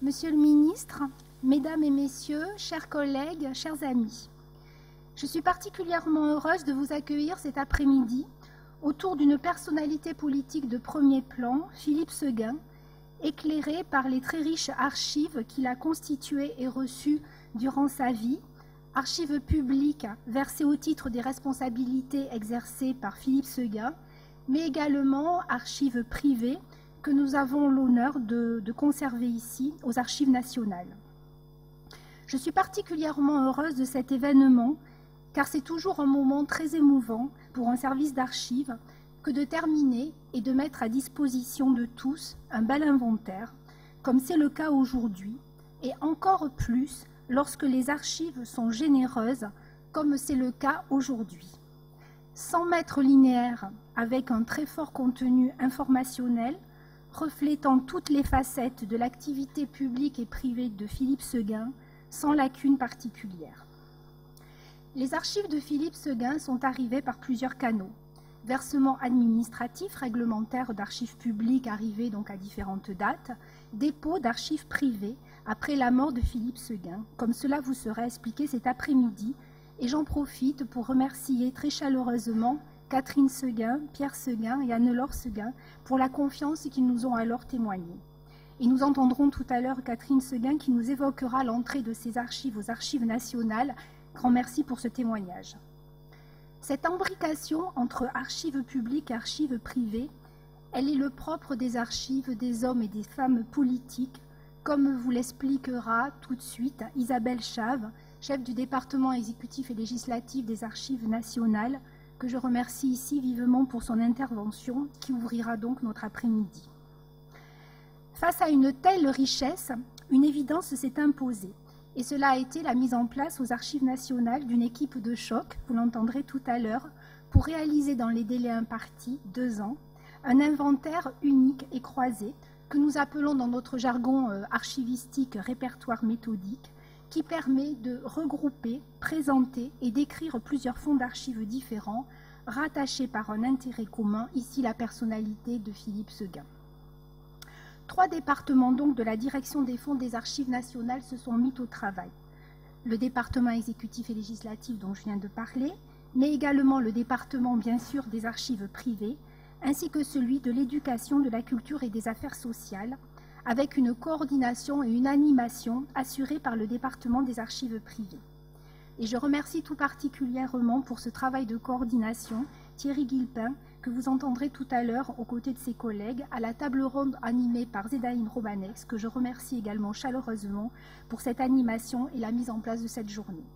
Monsieur le ministre, Mesdames et Messieurs, chers collègues, chers amis, je suis particulièrement heureuse de vous accueillir cet après-midi autour d'une personnalité politique de premier plan, Philippe Seguin, éclairé par les très riches archives qu'il a constituées et reçues durant sa vie, archives publiques versées au titre des responsabilités exercées par Philippe Seguin, mais également archives privées que nous avons l'honneur de, conserver ici aux archives nationales. Je suis particulièrement heureuse de cet événement car c'est toujours un moment très émouvant pour un service d'archives que de terminer et de mettre à disposition de tous un bel inventaire, comme c'est le cas aujourd'hui, et encore plus lorsque les archives sont généreuses, comme c'est le cas aujourd'hui. 100 mètres linéaires avec un très fort contenu informationnel, reflétant toutes les facettes de l'activité publique et privée de Philippe Seguin, sans lacune particulière. Les archives de Philippe Seguin sont arrivées par plusieurs canaux. Versement administratif, réglementaire d'archives publiques arrivés donc à différentes dates, dépôt d'archives privées après la mort de Philippe Seguin, comme cela vous sera expliqué cet après-midi, et j'en profite pour remercier très chaleureusement Catherine Seguin, Pierre Seguin et Anne-Laure Seguin pour la confiance qu'ils nous ont alors témoignée. Et nous entendrons tout à l'heure Catherine Seguin qui nous évoquera l'entrée de ces archives aux archives nationales. Grand merci pour ce témoignage. Cette imbrication entre archives publiques et archives privées, elle est le propre des archives des hommes et des femmes politiques, comme vous l'expliquera tout de suite Isabelle Chave, chef du département exécutif et législatif des archives nationales, que je remercie ici vivement pour son intervention qui ouvrira donc notre après-midi. Face à une telle richesse, une évidence s'est imposée et cela a été la mise en place aux archives nationales d'une équipe de choc, vous l'entendrez tout à l'heure, pour réaliser dans les délais impartis, deux ans, un inventaire unique et croisé que nous appelons dans notre jargon euh, archivistique répertoire méthodique, qui permet de regrouper, présenter et décrire plusieurs fonds d'archives différents, rattachés par un intérêt commun, ici la personnalité de Philippe Seguin. Trois départements donc de la direction des fonds des archives nationales se sont mis au travail. Le département exécutif et législatif dont je viens de parler, mais également le département bien sûr des archives privées, ainsi que celui de l'éducation, de la culture et des affaires sociales, avec une coordination et une animation assurée par le département des archives privées. Et je remercie tout particulièrement pour ce travail de coordination Thierry Guilpin, que vous entendrez tout à l'heure aux côtés de ses collègues à la table ronde animée par Zédaïne Robanex, que je remercie également chaleureusement pour cette animation et la mise en place de cette journée.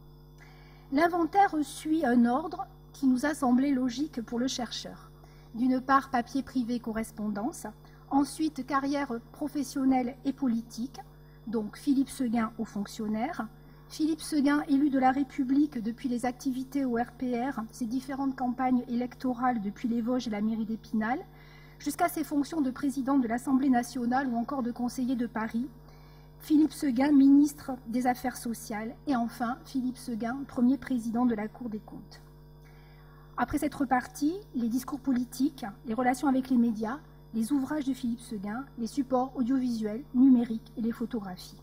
L'inventaire suit un ordre qui nous a semblé logique pour le chercheur. D'une part, papier privé correspondance, ensuite carrière professionnelle et politique, donc Philippe Seguin aux fonctionnaires, Philippe Seguin, élu de la République depuis les activités au RPR, ses différentes campagnes électorales depuis les Vosges et la mairie d'Épinal, jusqu'à ses fonctions de président de l'Assemblée nationale ou encore de conseiller de Paris. Philippe Seguin, ministre des Affaires sociales. Et enfin, Philippe Seguin, premier président de la Cour des comptes. Après cette repartie, les discours politiques, les relations avec les médias, les ouvrages de Philippe Seguin, les supports audiovisuels, numériques et les photographies.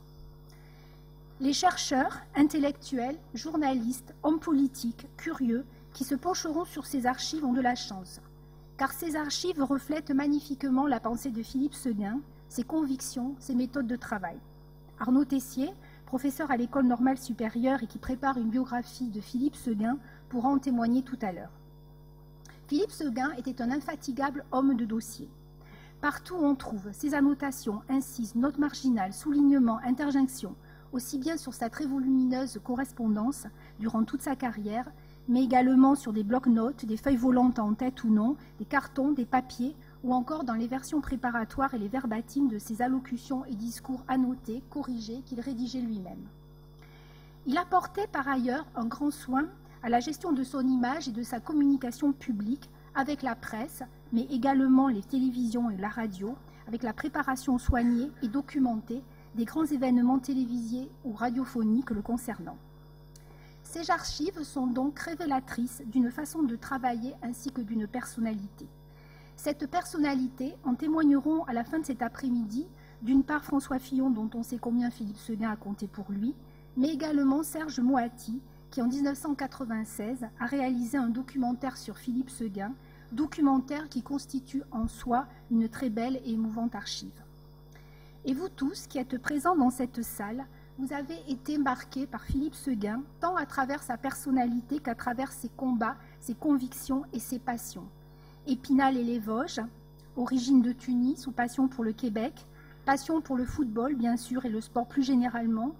Les chercheurs, intellectuels, journalistes, hommes politiques, curieux, qui se pencheront sur ces archives ont de la chance, car ces archives reflètent magnifiquement la pensée de Philippe Seguin, ses convictions, ses méthodes de travail. Arnaud Tessier, professeur à l'école normale supérieure et qui prépare une biographie de Philippe Seguin, pourra en témoigner tout à l'heure. Philippe Seguin était un infatigable homme de dossier. Partout on trouve ses annotations, incises, notes marginales, soulignements, interjections, aussi bien sur sa très volumineuse correspondance durant toute sa carrière, mais également sur des blocs-notes, des feuilles volantes en tête ou non, des cartons, des papiers, ou encore dans les versions préparatoires et les verbatimes de ses allocutions et discours annotés, corrigés, qu'il rédigeait lui-même. Il apportait par ailleurs un grand soin à la gestion de son image et de sa communication publique avec la presse, mais également les télévisions et la radio, avec la préparation soignée et documentée des grands événements télévisés ou radiophoniques le concernant. Ces archives sont donc révélatrices d'une façon de travailler ainsi que d'une personnalité. Cette personnalité, en témoigneront à la fin de cet après-midi d'une part François Fillon, dont on sait combien Philippe Seguin a compté pour lui, mais également Serge Moati, qui en 1996 a réalisé un documentaire sur Philippe Seguin, documentaire qui constitue en soi une très belle et émouvante archive. Et vous tous qui êtes présents dans cette salle, vous avez été marqués par Philippe Seguin, tant à travers sa personnalité qu'à travers ses combats, ses convictions et ses passions. Épinal et les Vosges, origine de Tunis ou passion pour le Québec, passion pour le football bien sûr et le sport plus généralement,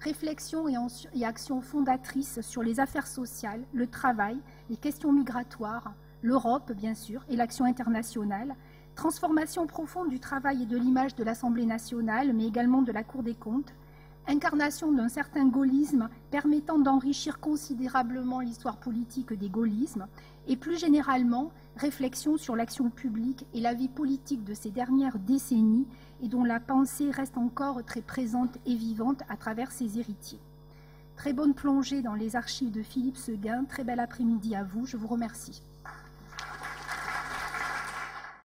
réflexion et, action fondatrice sur les affaires sociales, le travail, les questions migratoires, l'Europe bien sûr et l'action internationale, transformation profonde du travail et de l'image de l'Assemblée nationale mais également de la Cour des comptes, incarnation d'un certain gaullisme permettant d'enrichir considérablement l'histoire politique des gaullismes et plus généralement réflexion sur l'action publique et la vie politique de ces dernières décennies et dont la pensée reste encore très présente et vivante à travers ses héritiers. Très bonne plongée dans les archives de Philippe Seguin, très bel après-midi à vous, je vous remercie.